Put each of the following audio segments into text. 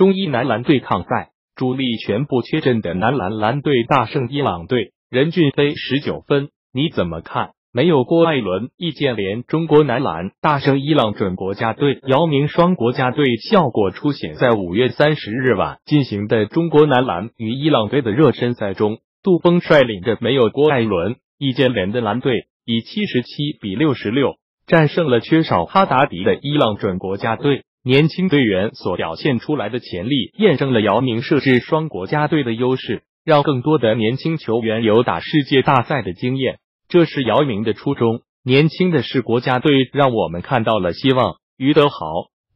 中伊男篮对抗赛，主力全部缺阵的男篮蓝队大胜伊朗队，任骏飞十九分，你怎么看？没有郭艾伦、易建联，中国男篮大胜伊朗准国家队，姚明双国家队效果初显。在五月三十日晚进行的中国男篮与伊朗队的热身赛中，杜锋率领着没有郭艾伦、易建联的蓝队，以七十七比六十六战胜了缺少哈达迪的伊朗准国家队。年轻队员所表现出来的潜力，验证了姚明设置双国家队的优势，让更多的年轻球员有打世界大赛的经验。这是姚明的初衷，年轻的是国家队，让我们看到了希望。于德豪、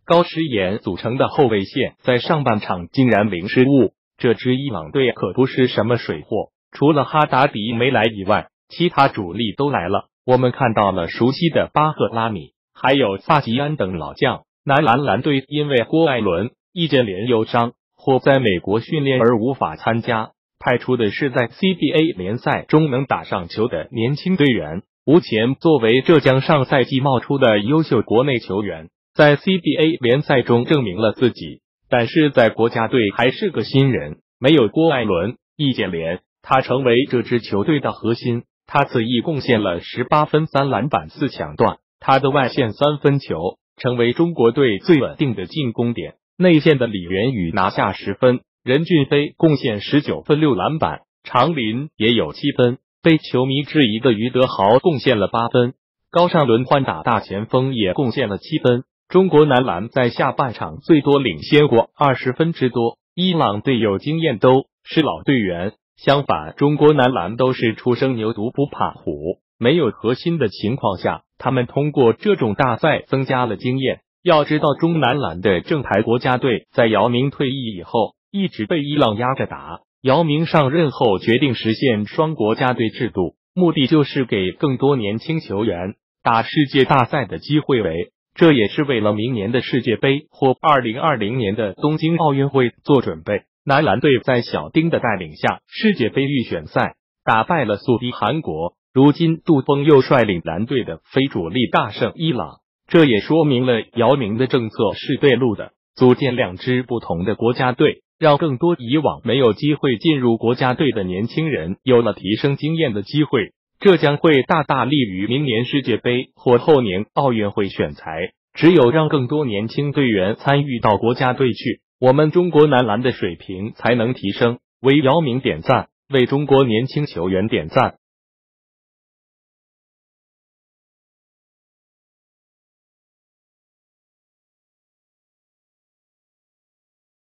高诗岩组成的后卫线在上半场竟然零失误，这支伊朗队可不是什么水货。除了哈达迪没来以外，其他主力都来了。我们看到了熟悉的巴赫拉米，还有萨吉安等老将。男篮蓝队因为郭艾伦、易建联忧伤或在美国训练而无法参加。派出的是在 CBA 联赛中能打上球的年轻队员。吴前作为浙江上赛季冒出的优秀国内球员，在 CBA 联赛中证明了自己，但是在国家队还是个新人。没有郭艾伦、易建联，他成为这支球队的核心。他此役贡献了十八分、三篮板、四抢断，他的外线三分球成为中国队最稳定的进攻点。内线的李源宇拿下十分。任骏飞贡献十九分六篮板，常林也有七分。被球迷质疑的于德豪贡献了八分，高尚轮换打大前锋也贡献了七分。中国男篮在下半场最多领先过二十分之多。伊朗队有经验，都是老队员。相反，中国男篮都是初生牛犊不怕虎，没有核心的情况下，他们通过这种大赛增加了经验。要知道，中男篮的正牌国家队在姚明退役以后。一直被伊朗压着打。姚明上任后决定实现双国家队制度，目的就是给更多年轻球员打世界大赛的机会。为这也是为了明年的世界杯或二零二零年的东京奥运会做准备。男篮队在小丁的带领下，世界杯预选赛打败了宿敌韩国。如今杜锋又率领蓝队的非主力大胜伊朗，这也说明了姚明的政策是对路的，组建两支不同的国家队。让更多以往没有机会进入国家队的年轻人有了提升经验的机会，这将会大大利于明年世界杯或后年奥运会选材。只有让更多年轻队员参与到国家队去，我们中国男篮的水平才能提升。为姚明点赞，为中国年轻球员点赞。